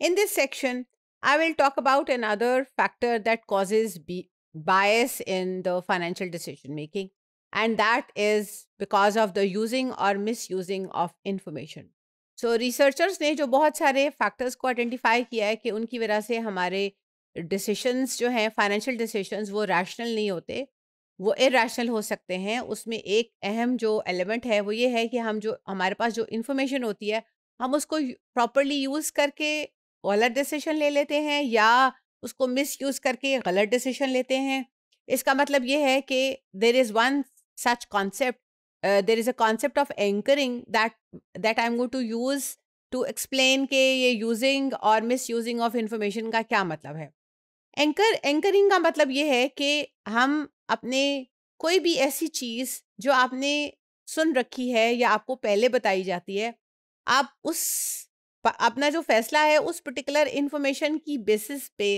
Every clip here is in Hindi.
In this section, I will talk about another factor that causes bias in the financial decision making, and that is because of the using or misusing of information. So so, researchers ने जो बहुत सारे फैक्टर्स को आइडेंटिफाई किया है कि उनकी वजह से हमारे डिसीशंस जो हैं फाइनेंशियल डिसीशंस वो रैशनल नहीं होते वो इरेशनल हो सकते हैं उसमें एक अहम जो एलिमेंट है वो ये है कि हम जो हमारे पास जो इन्फॉर्मेशन होती है हम उसको प्रॉपरली यूज़ करके गलत डिसीज़न ले लेते हैं या उसको मिस यूज़ करके गलत डिसीज़न लेते हैं। इसका मतलब ये है कि there is one such concept there is a concept of anchoring that that I am go to use to explain के ये यूजिंग और मिस यूजिंग ऑफ़ इंफॉर्मेशन का क्या मतलब है। एंकर एंकरिंग का मतलब ये है कि हम अपने कोई भी ऐसी चीज़ जो आपने सुन रखी है या आपको पहले बताई जाती है, आप उस अपना जो फैसला है उस पर्टिकुलर इंफॉर्मेशन की बेसिस पे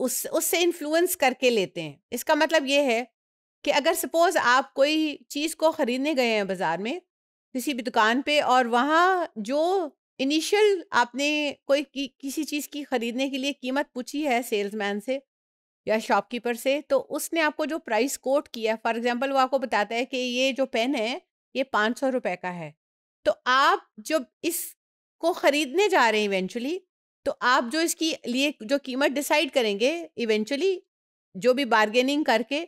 उस उससे इन्फ्लुएंस करके लेते हैं। इसका मतलब ये है कि अगर सपोज़ आप कोई चीज़ को ख़रीदने गए हैं बाज़ार में किसी भी दुकान पे और वहाँ जो इनिशियल आपने कोई कि, किसी चीज़ की ख़रीदने के लिए कीमत पूछी है सेल्समैन से या शॉपकीपर से तो उसने आपको जो प्राइस कोट किया फॉर एग्जांपल वो आपको बताता है कि ये जो पेन है ये पाँच सौ रुपये का है। तो आप जब इस को ख़रीदने जा रहे हैं इवेंचुअली तो आप जो इसकी लिए जो कीमत डिसाइड करेंगे इवेंचुअली जो भी बार्गेनिंग करके,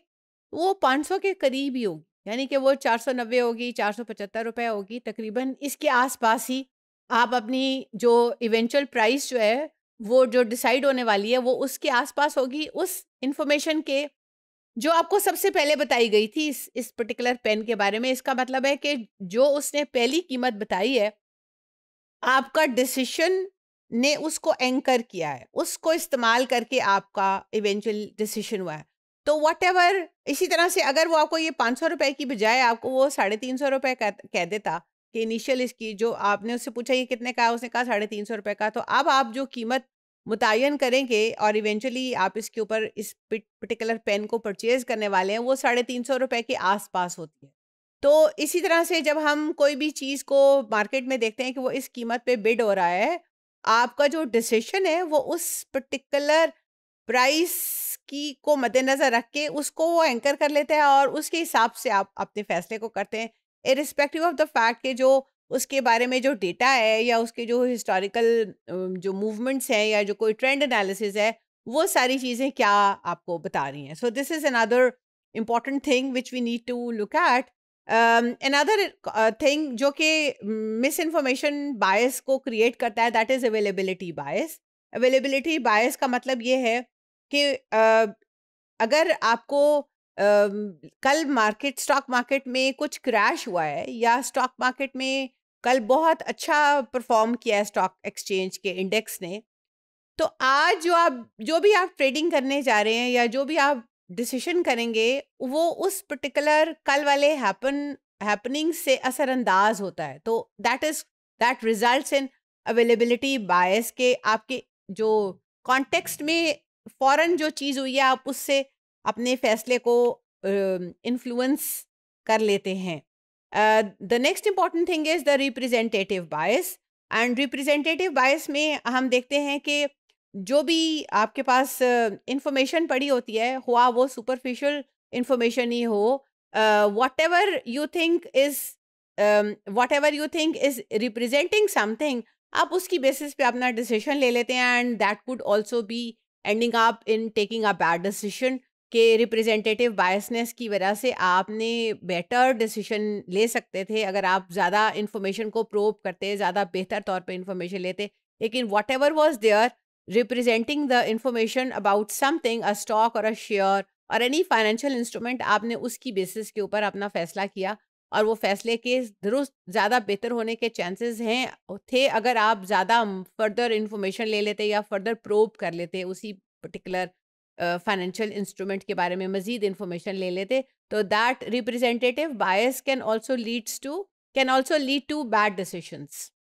वो 500 के करीब ही होगी। यानी कि वो 490 होगी, चार सौ रुपये होगी तकरीबन। इसके आसपास ही आप अपनी जो इवेंचुअल प्राइस जो है, वो जो डिसाइड होने वाली है, वो उसके आसपास होगी। उस इंफॉर्मेशन के जो आपको सबसे पहले बताई गई थी इस इस पर्टिकुलर पेन के बारे में, इसका मतलब है कि जो उसने पहली कीमत बताई है आपका डिसीशन ने उसको एंकर किया है, उसको इस्तेमाल करके आपका इवेंचुअल डिसीशन हुआ है। तो वट एवर इसी तरह से अगर वो आपको ये पाँच सौ रुपये की बजाय आपको वो साढ़े तीन सौ रुपये कह देता कि इनिशियल इसकी जो आपने उससे पूछा ये कितने का उसने कहा साढ़े तीन सौ रुपये का। तो अब आप जो कीमत मुतन करेंगे और इवेंचुअली आप इसके ऊपर इस पर्टिकुलर पेन को परचेज करने वाले हैं, वो साढ़े तीन सौ रुपये के आसपास होती है। तो इसी तरह से जब हम कोई भी चीज़ को मार्केट में देखते हैं कि वो इस कीमत पे बिड हो रहा है, आपका जो डिसीशन है वो उस पर्टिकुलर प्राइस की को मद्देनज़र रख के उसको वो एंकर कर लेते हैं और उसके हिसाब से आप अपने फैसले को करते हैं। इरिस्पेक्टिव ऑफ़ द फैक्ट के जो उसके बारे में जो डेटा है या उसके जो हिस्टोरिकल जो मूवमेंट्स हैं या जो कोई ट्रेंड एनालिसिस है, वो सारी चीज़ें क्या आपको बता रही हैं। So this is another important thing which we need to look at. Another thing जो कि मिस इन्फॉर्मेशन बायस को क्रिएट करता है that is availability bias availability bias का मतलब ये है कि uh, अगर आपको uh, कल मार्केट स्टॉक मार्केट में कुछ क्रैश हुआ है या स्टॉक मार्केट में कल बहुत अच्छा परफॉर्म किया है स्टॉक एक्सचेंज के इंडेक्स ने तो आज जो आप जो भी आप ट्रेडिंग करने जा रहे हैं या जो भी आप डिसीशन करेंगे वो उस पर्टिकुलर कल वाले हैपन हैपनिंग से असरअंदाज होता है। तो that is that results in availability bias के आपके जो कॉन्टेक्स्ट में फॉरन जो चीज़ हुई है आप उससे अपने फैसले को इन्फ्लुएंस uh, कर लेते हैं। The next important thing is the representative bias and representative bias में हम देखते हैं कि जो भी आपके पास इंफॉर्मेशन पड़ी होती है, हुआ वो सुपरफिशियल इंफॉर्मेशन ही हो whatever you think is whatever you think is representing something आप उसकी बेसिस पे अपना डिसीज़न ले लेते हैं and that could also be ending up in taking a bad decision के रिप्रेजेंटेटिव बायसनेस की वजह से आपने बेटर डिसीज़न ले सकते थे। अगर आप ज़्यादा इन्फॉर्मेशन को प्रोव करते, ज़्यादा बेहतर तौर पे इन्फॉर्मेशन लेते, लेकिन whatever was there representing the information about something a stock और अ शेयर और एनी फाइनेंशियल इंस्ट्रूमेंट आपने उसकी बेसिस के ऊपर अपना फैसला किया और वो फैसले के दुरुस्त ज़्यादा बेहतर होने के चांसेस हैं, थे अगर आप ज़्यादा फर्दर इंफॉर्मेशन ले लेते या फर्दर प्रोब कर लेते उसी पर्टिकुलर फाइनेंशियल इंस्ट्रूमेंट के बारे में, मजीद इंफॉर्मेशन ले लेते तो that representative bias can also leads to can also lead to bad decisions